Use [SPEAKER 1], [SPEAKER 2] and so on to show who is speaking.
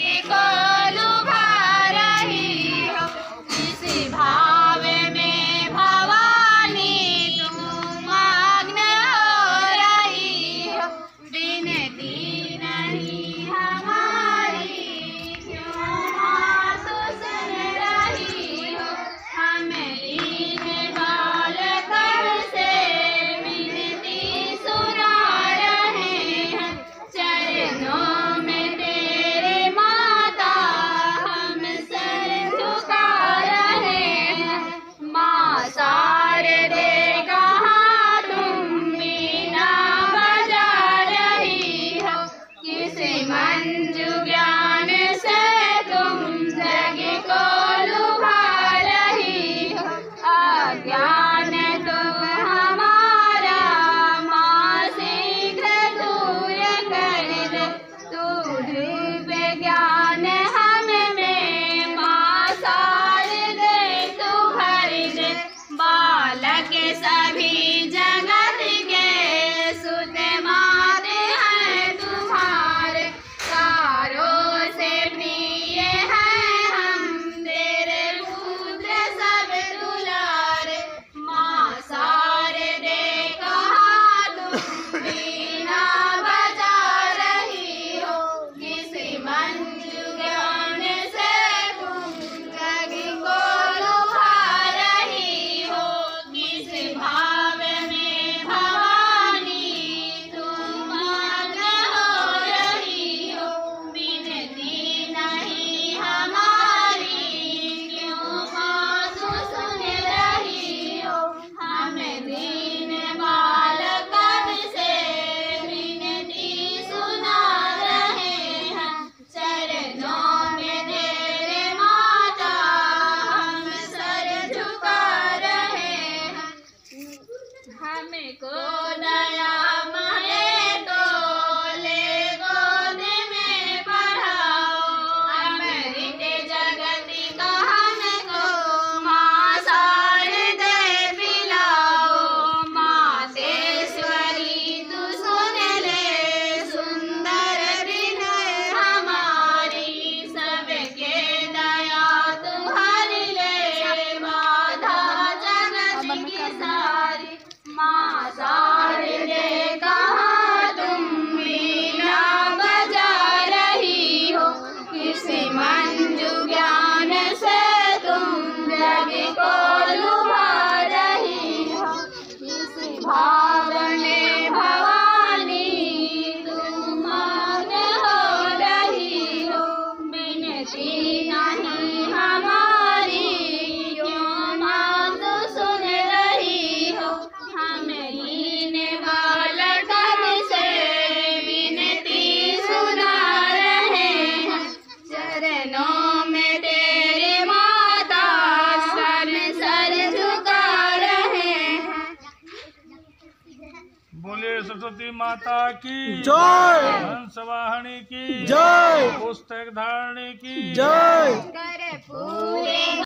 [SPEAKER 1] Viejo I हमें को दया सरस्वती माता की।
[SPEAKER 2] जय।
[SPEAKER 1] हंस वाहनी की।
[SPEAKER 2] जय।
[SPEAKER 1] पुस्तक धारणी की।
[SPEAKER 2] जय।
[SPEAKER 3] कर पूरे